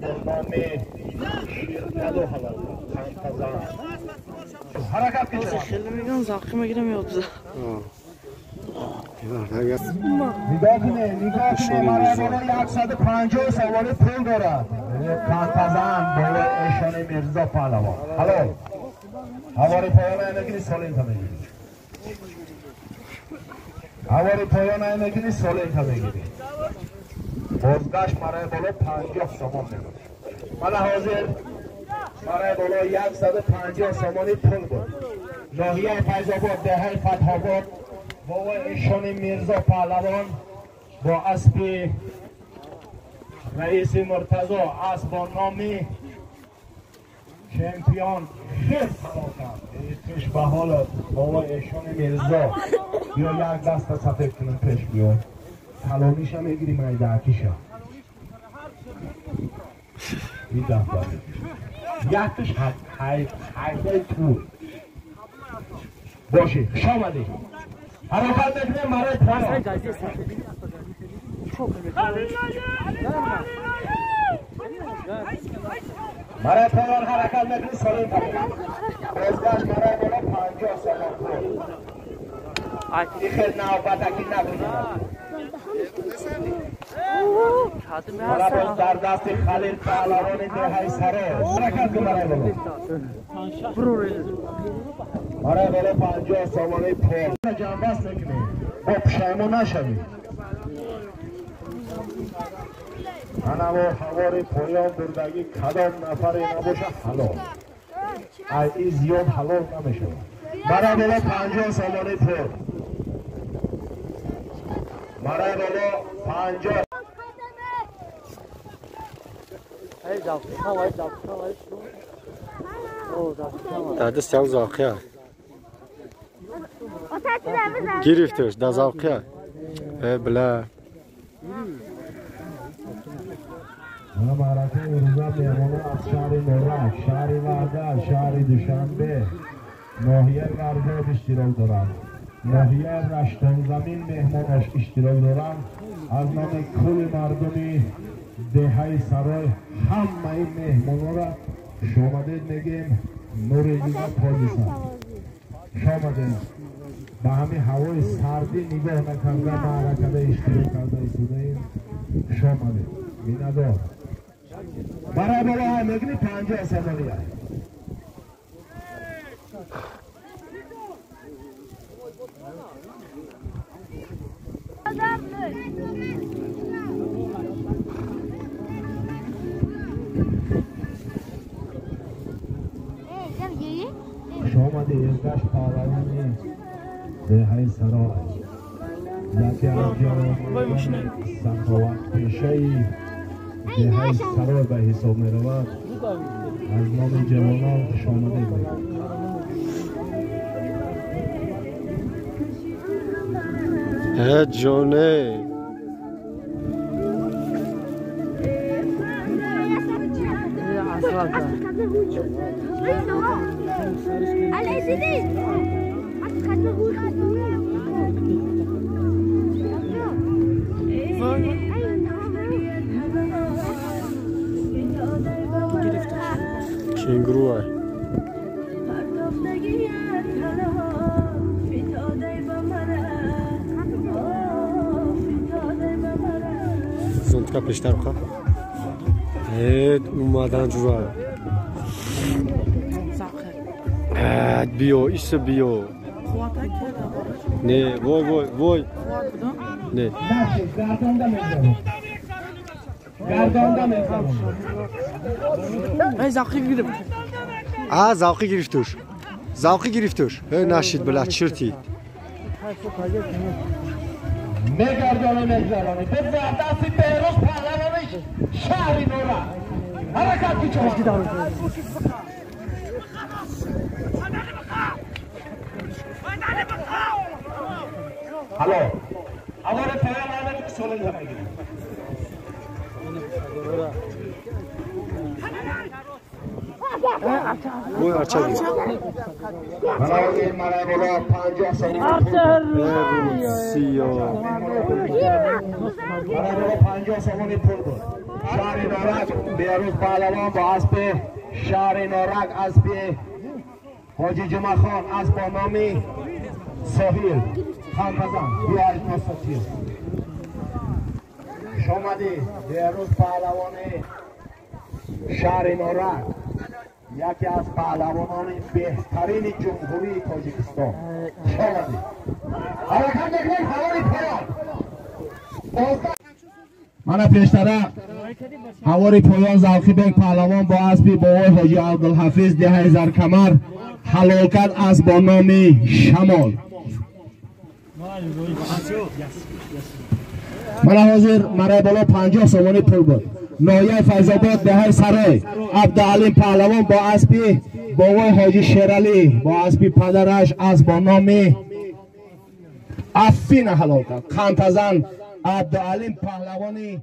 خانتزان حرکت کنید خیلی میگم زاقی می‌گیرم بزا نگاه کنه نگاه کنه مرا بالا 150 سواری پول دارد خانتزان بالا ایشان میرزا پهلوان حلال هواری پایان اینگی سالین تا بگیری هواری پایان اینگی سالین بازگشت مرای بالا پنجاه سامان میگم من حاضر؟ مرای بالا یک صد پنجاه سامانی پول بود. ناحیه فیضاباد دهه فتحاباد با ایشان میرزا پهلوان با اسب رئیس مرتضا اسب با نامی چمپیون خیلی سلام کرد به حال بابا ایشان میرزا. بیا یک دست سفید کنم پیش بیا سلامیش هم می‌گیری من دهکیشم این دفعه یکش حیده تو باشه خوش آمده حرکت بکنه مرای پانا مرای پایان حرکت بکنه سالیم کنه بازگشت مرای بالا پنجاه سالان این خیلی نوبتکی نبوده. مرا در دست خلیل پهلوان دهی سره حرکت کن مرا بالا مرا بالا پنجاه سوانه پول جنبست نکنی با پشیمو نشوی انا و حوار پایان بردگی کدام نفر نباشه حلال ای زیاد حلال نمیشه مرا بالا پنجاه سوانه پول Maradolu Sancı. Tadı sen zakıya. Giriftir, da zakıya. E bile. Hamaratı Urza Memunu Akşari Nora, Şari Vada, Şari Düşanbe, Nohyer Garda Biştir Olduran. ناحیه رشتان زمین مهماناش اشتراک دارند. از نام کل مردمی دهه سرای همه این مهمانا را شامده میگیم. نور دیگه پالیسان شامده به همین هوای سردی نگاه نکرده معرکه اشتراک کرده ایستوده شامده بیندار برای بالا های میگنی پنجه سمانی های شامده یزدش پاروانی به های سرای یکی از جوان سخاوت پیشهی به های سرای به حساب می رود از نام جوانان خوش آمده بود E Kenguru var. Zontka peşter ka. Evet, umadan cura. Evet bio, işte bio. Ne, voy voy voy. Ne? Ben zavqi girib. A, zavqi giriftur. Zavqi giriftur. He nashid bilan chirti. Ne gardane mezarani. Bir zahtasi Behroz Pahlavanı şehri nora. Harekat. بولا پنجاه سوان سیا مرای بولا پنجاه سوانی پول بود شهری نورا بیروز پهلوان با اسب شهر نارک اسب حاجی جمعه خان اسب با نام ساحل خان بزن بیارید مستطیل شامدی بیروز پهلوان شهر نارک یکی از پهلوانان بهترین جمهوری تاجیکستان. شامدی حرکت نکنید حوالی پایان. من پیشتره حواری پایان زوخی بیگ پهلوان با اسبی بابای حاجی عبدالحفیظ ده هزار کرد از با نام شمال. من حاضر مرا بالا پنجاه سوانی پول بود نایه فیضاباد ده سرای. عبدالعلیم پهلوان با اسبی بابای حاجی شیرالی با اسبی پدرش از با نام افین حلال کرد خانتزن عبدالعلیم پهلوانی